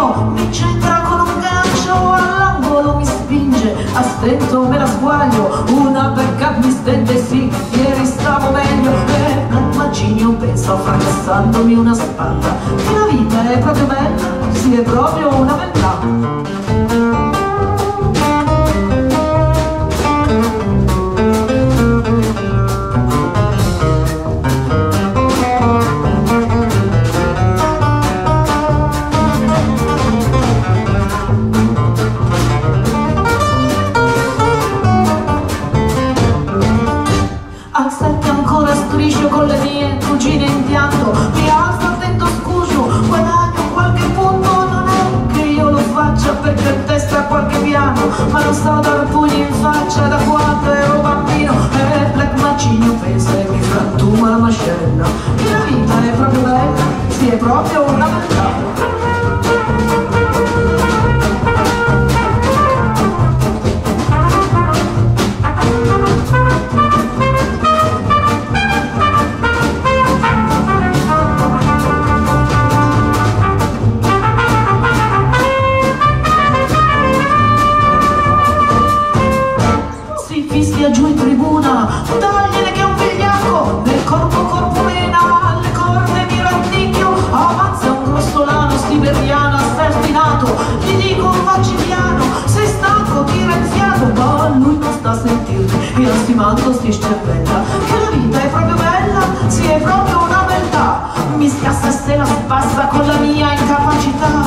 mio mi centra con un gancio all'angolo mi spinge a stento me la sguaglio una backup mi stende sì ieri stavo meglio. E eh, al macigno penso fracassandomi una spalla che la vita è proprio bella sì è proprio una bella con le mie cugine in pianto Mi alzo attento scuso, guadagno qualche punto Non è che io lo faccia perché testa qualche piano Ma lo so dar pugni in faccia da quando ero bambino E Black Macigno pensa e mi frantuma la mascella Che la vita è proprio bella, sì è proprio una bella fischia giù in tribuna Dagliene che è un vigliacco Nel corpo corpo mena Alle corna mi rannicchio Avanza un grossolano siberiano sterminato Gli dico facci piano Sei stanco tira il fiato Ma lui non sta a sentirmi Io stimando si scervella Che la vita è proprio bella Sì è proprio una beltà. Mi scassa se la spassa con la mia incapacità